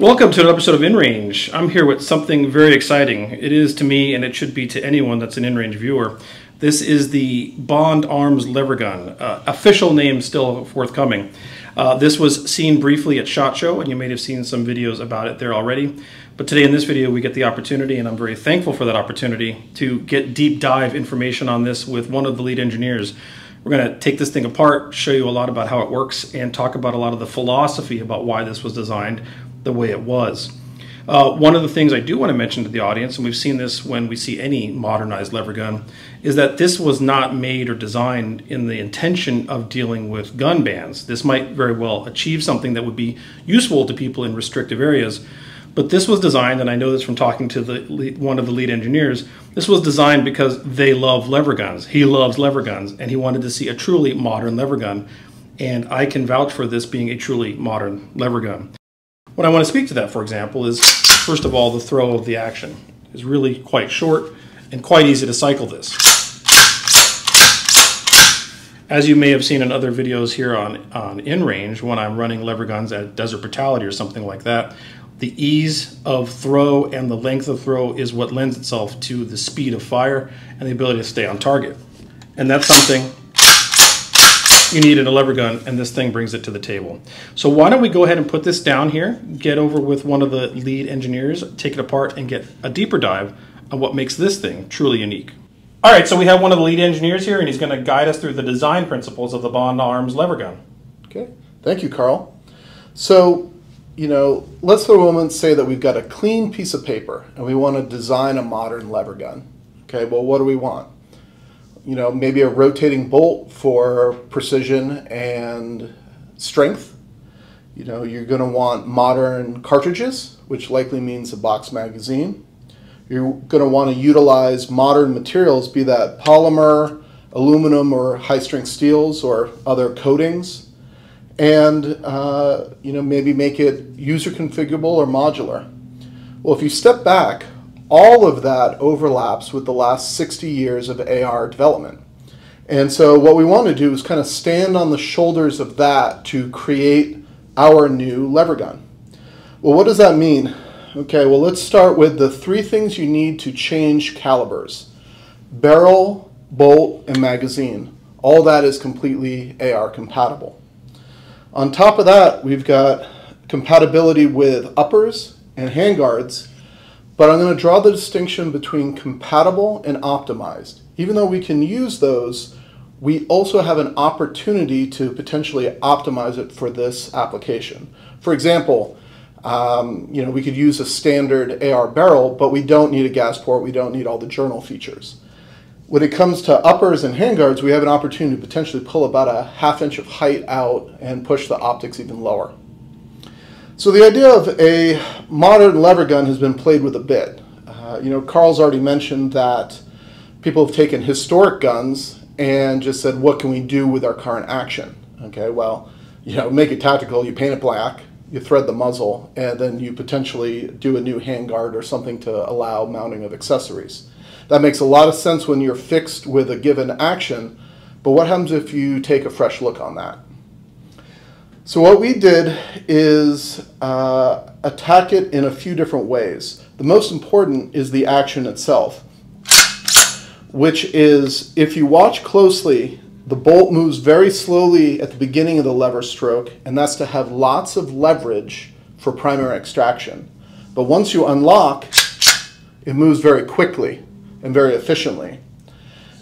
Welcome to an episode of InRange. I'm here with something very exciting. It is to me, and it should be to anyone that's an InRange viewer. This is the Bond Arms lever gun. Uh, official name still forthcoming. Uh, this was seen briefly at SHOT Show, and you may have seen some videos about it there already. But today in this video, we get the opportunity, and I'm very thankful for that opportunity, to get deep dive information on this with one of the lead engineers. We're going to take this thing apart, show you a lot about how it works, and talk about a lot of the philosophy about why this was designed the way it was. Uh, one of the things I do want to mention to the audience, and we've seen this when we see any modernized lever gun, is that this was not made or designed in the intention of dealing with gun bans. This might very well achieve something that would be useful to people in restrictive areas, but this was designed, and I know this from talking to the lead, one of the lead engineers, this was designed because they love lever guns. He loves lever guns, and he wanted to see a truly modern lever gun, and I can vouch for this being a truly modern lever gun. What I want to speak to that, for example, is first of all, the throw of the action is really quite short and quite easy to cycle this. As you may have seen in other videos here on, on InRange, when I'm running lever guns at Desert Brutality or something like that, the ease of throw and the length of throw is what lends itself to the speed of fire and the ability to stay on target. And that's something you need in a lever gun, and this thing brings it to the table. So why don't we go ahead and put this down here, get over with one of the lead engineers, take it apart, and get a deeper dive on what makes this thing truly unique. All right, so we have one of the lead engineers here, and he's going to guide us through the design principles of the Bond Arms lever gun. Okay, thank you, Karl. So, you know, let's for a moment say that we've got a clean piece of paper, and we want to design a modern lever gun. Okay, well, what do we want? You know, maybe a rotating bolt for precision and strength. You know, you're going to want modern cartridges, which likely means a box magazine. You're going to want to utilize modern materials, be that polymer, aluminum, or high-strength steels, or other coatings. And, uh, you know, maybe make it user configurable or modular. Well, if you step back, all of that overlaps with the last 60 years of AR development. And so what we want to do is kind of stand on the shoulders of that to create our new lever gun. Well, what does that mean? Okay, well, let's start with the three things you need to change calibers. Barrel, bolt, and magazine. All that is completely AR compatible. On top of that, we've got compatibility with uppers and handguards but I'm going to draw the distinction between compatible and optimized. Even though we can use those, we also have an opportunity to potentially optimize it for this application. For example, um, you know, we could use a standard AR barrel, but we don't need a gas port, we don't need all the journal features. When it comes to uppers and handguards, we have an opportunity to potentially pull about a half inch of height out and push the optics even lower. So the idea of a modern lever gun has been played with a bit. Uh, you know, Karl's already mentioned that people have taken historic guns and just said, what can we do with our current action? Okay, well, you know, make it tactical, you paint it black, you thread the muzzle, and then you potentially do a new handguard or something to allow mounting of accessories. That makes a lot of sense when you're fixed with a given action, but what happens if you take a fresh look on that? So what we did is uh, attack it in a few different ways. The most important is the action itself, which is, if you watch closely, the bolt moves very slowly at the beginning of the lever stroke, and that's to have lots of leverage for primary extraction. But once you unlock, it moves very quickly and very efficiently.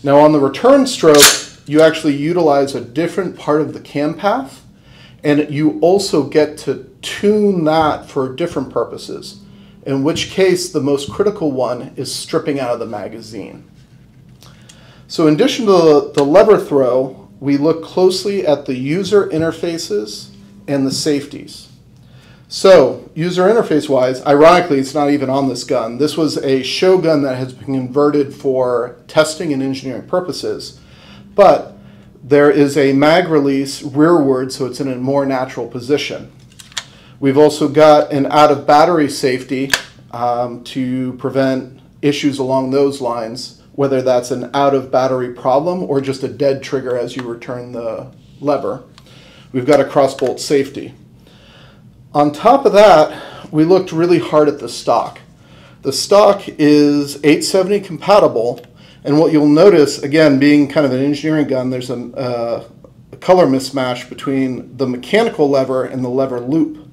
Now on the return stroke, you actually utilize a different part of the cam path and you also get to tune that for different purposes, in which case the most critical one is stripping out of the magazine. So in addition to the, lever throw, we look closely at the user interfaces and the safeties. So, user interface wise, ironically, it's not even on this gun. This was a show gun that has been converted for testing and engineering purposes. But there is a mag release rearward, so it's in a more natural position. We've also got an out of battery safety um, to prevent issues along those lines, whether that's an out of battery problem or just a dead trigger as you return the lever. We've got a cross bolt safety. On top of that, we looked really hard at the stock. The stock is 870 compatible, and what you'll notice, again, being kind of an engineering gun, there's an, uh, a color mismatch between the mechanical lever and the lever loop.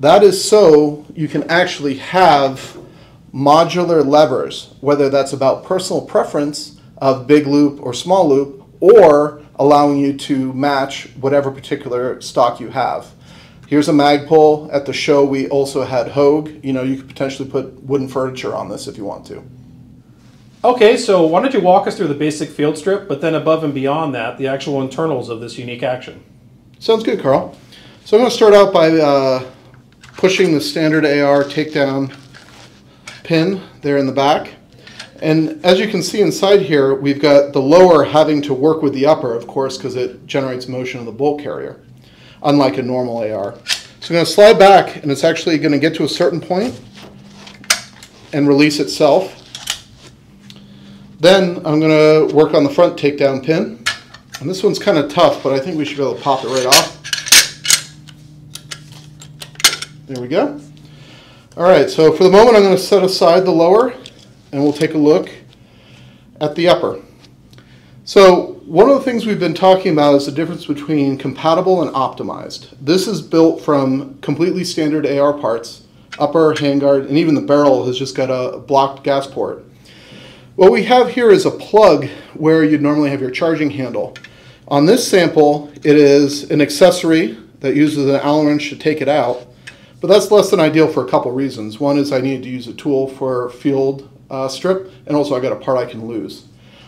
That is so you can actually have modular levers, whether that's about personal preference of big loop or small loop, or allowing you to match whatever particular stock you have. Here's a Magpul. At the show, we also had Hogue. You know, you could potentially put wooden furniture on this if you want to. Okay, so why don't you walk us through the basic field strip, but then above and beyond that, the actual internals of this unique action. Sounds good, Karl. So I'm going to start out by uh, pushing the standard AR takedown pin there in the back. And as you can see inside here, we've got the lower having to work with the upper, of course, because it generates motion of the bolt carrier, unlike a normal AR. So I'm going to slide back, and it's actually going to get to a certain point and release itself. Then I'm going to work on the front takedown pin. And this one's kind of tough, but I think we should be able to pop it right off. There we go. All right, so for the moment I'm going to set aside the lower and we'll take a look at the upper. So one of the things we've been talking about is the difference between compatible and optimized. This is built from completely standard AR parts, upper, handguard, and even the barrel has just got a blocked gas port. What we have here is a plug where you'd normally have your charging handle. On this sample, it is an accessory that uses an Allen wrench to take it out, but that's less than ideal for a couple reasons. One is I needed to use a tool for field uh, strip, and also I got a part I can lose.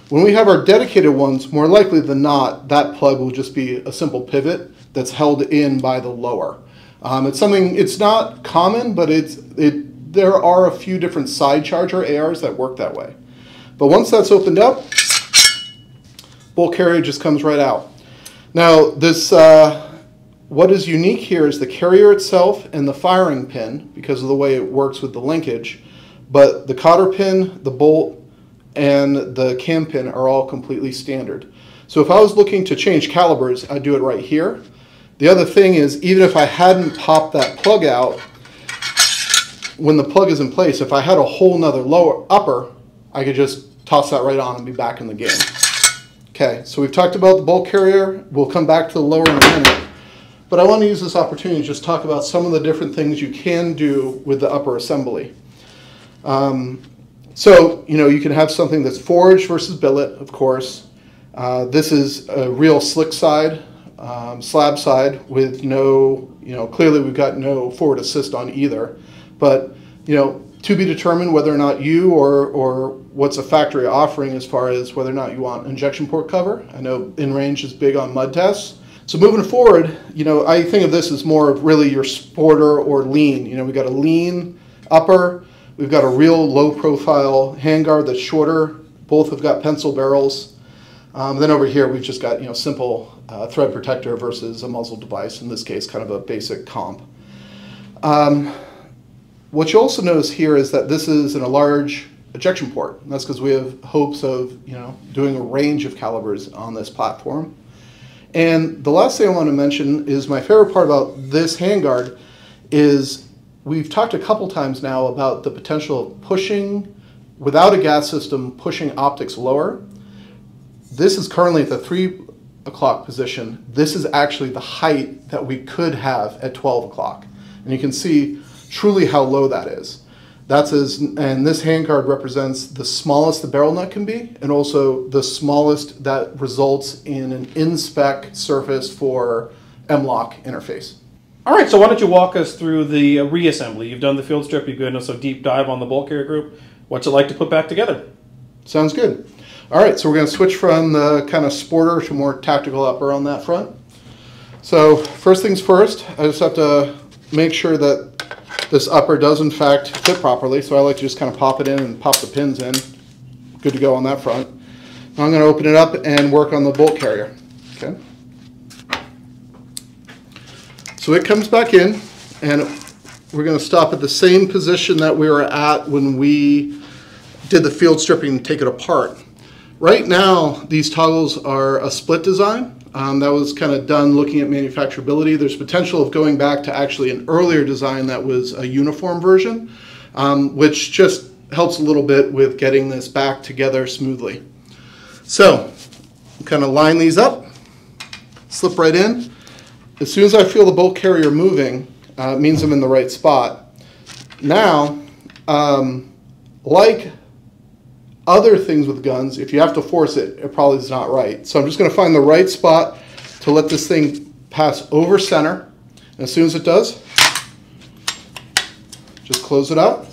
When we have our dedicated ones, more likely than not, that plug will just be a simple pivot that's held in by the lower. Um, it's something, it's not common, but it's, it, there are a few different side charger ARs that work that way. But once that's opened up, bolt carrier just comes right out. Now, this, uh, what is unique here is the carrier itself and the firing pin, because of the way it works with the linkage, but the cotter pin, the bolt, and the cam pin are all completely standard. So if I was looking to change calibers, I'd do it right here. The other thing is, even if I hadn't popped that plug out, when the plug is in place, if I had a whole nother lower upper, I could just toss that right on and be back in the game. Okay, so we've talked about the bolt carrier. We'll come back to the lower in a minute. But I want to use this opportunity to just talk about some of the different things you can do with the upper assembly. Um, so, you know, you can have something that's forged versus billet, of course. Uh, this is a real slick side, um, slab side with no, you know, clearly we've got no forward assist on either. But, you know, to be determined whether or not you or, or what's a factory offering as far as whether or not you want ejection port cover. I know InRange is big on mud tests. So moving forward, you know, I think of this as more of really your sporter or lean. You know, we've got a lean upper, We've got a real low profile handguard that's shorter. Both have got pencil barrels. Um, then over here we've just got you know simple uh, thread protector versus a muzzle device, in this case kind of a basic comp. Um, what you also notice here is that this is in a large ejection port. And that's because we have hopes of you know doing a range of calibers on this platform. And the last thing I want to mention is my favorite part about this handguard is we've talked a couple times now about the potential of pushing, without a gas system, pushing optics lower. This is currently at the 3 o'clock position. This is actually the height that we could have at 12 o'clock. And you can see truly how low that is. That's as, and this handguard represents the smallest the barrel nut can be, and also the smallest that results in an in-spec surface for M-LOK interface. All right, so why don't you walk us through the reassembly? You've done the field strip, you've given us a deep dive on the bolt carrier group. What's it like to put back together? Sounds good. All right, so we're going to switch from the kind of sporter to more tactical upper on that front. So first things first, I just have to make sure that this upper does in fact fit properly. So I like to just kind of pop it in and pop the pins in. Good to go on that front. Now I'm going to open it up and work on the bolt carrier. Okay. So it comes back in and we're going to stop at the same position that we were at when we did the field stripping and take it apart. Right now, these toggles are a split design. Um, that was kind of done looking at manufacturability. There's potential of going back to actually an earlier design that was a uniform version, um, which just helps a little bit with getting this back together smoothly. So, kind of line these up, slip right in. As soon as I feel the bolt carrier moving, uh, means I'm in the right spot. Now, um, like other things with guns, if you have to force it, it probably is not right. So I'm just going to find the right spot to let this thing pass over center. And as soon as it does, just close it up.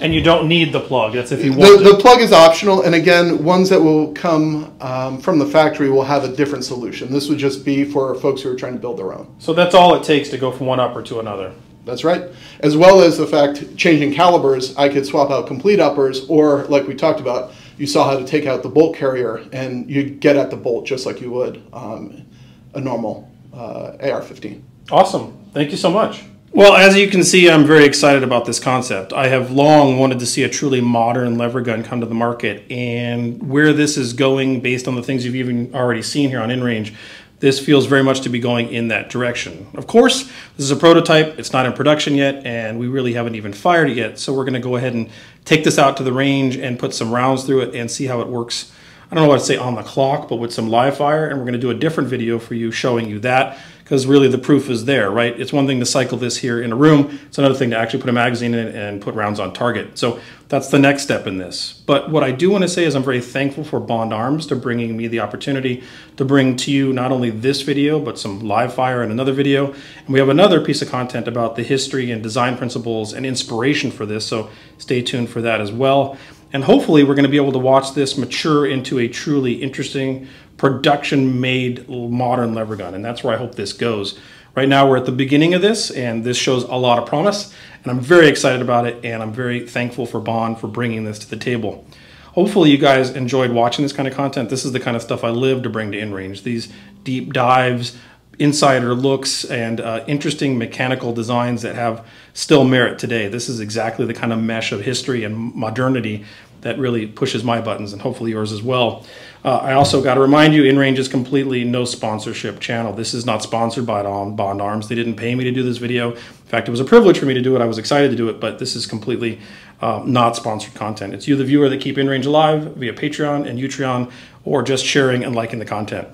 And you don't need the plug. That's if you want the, the plug is optional, and again, ones that will come um, from the factory will have a different solution. This would just be for folks who are trying to build their own. So that's all it takes to go from one upper to another. That's right. As well as the fact, changing calibers, I could swap out complete uppers, or like we talked about, you saw how to take out the bolt carrier, and you get at the bolt just like you would um, a normal uh, AR-15. Awesome. Thank you so much. Well, as you can see, I'm very excited about this concept. I have long wanted to see a truly modern lever gun come to the market, and where this is going based on the things you've even already seen here on InRange, this feels very much to be going in that direction. Of course, this is a prototype, it's not in production yet, and we really haven't even fired it yet, so we're gonna go ahead and take this out to the range and put some rounds through it and see how it works. I don't know what to say on the clock, but with some live fire, and we're going to do a different video for you showing you that because really the proof is there, right? It's one thing to cycle this here in a room. It's another thing to actually put a magazine in and put rounds on target. So that's the next step in this. But what I do want to say is I'm very thankful for Bond Arms to bringing me the opportunity to bring to you not only this video, but some live fire and another video. And we have another piece of content about the history and design principles and inspiration for this. So stay tuned for that as well. And hopefully we're going to be able to watch this mature into a truly interesting production made modern lever gun. And that's where I hope this goes. Right now we're at the beginning of this and this shows a lot of promise and I'm very excited about it and I'm very thankful for Bond for bringing this to the table. Hopefully you guys enjoyed watching this kind of content. This is the kind of stuff I live to bring to InRange. These deep dives, insider looks, and uh, interesting mechanical designs that have still merit today. This is exactly the kind of mesh of history and modernity that really pushes my buttons and hopefully yours as well. Uh, I also got to remind you, InRange is completely no sponsorship channel. This is not sponsored by Bond Arms. They didn't pay me to do this video. In fact, it was a privilege for me to do it. I was excited to do it, but this is completely uh, not sponsored content. It's you, the viewer, that keep InRange alive via Patreon and Utreon, or just sharing and liking the content.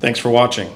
Thanks for watching.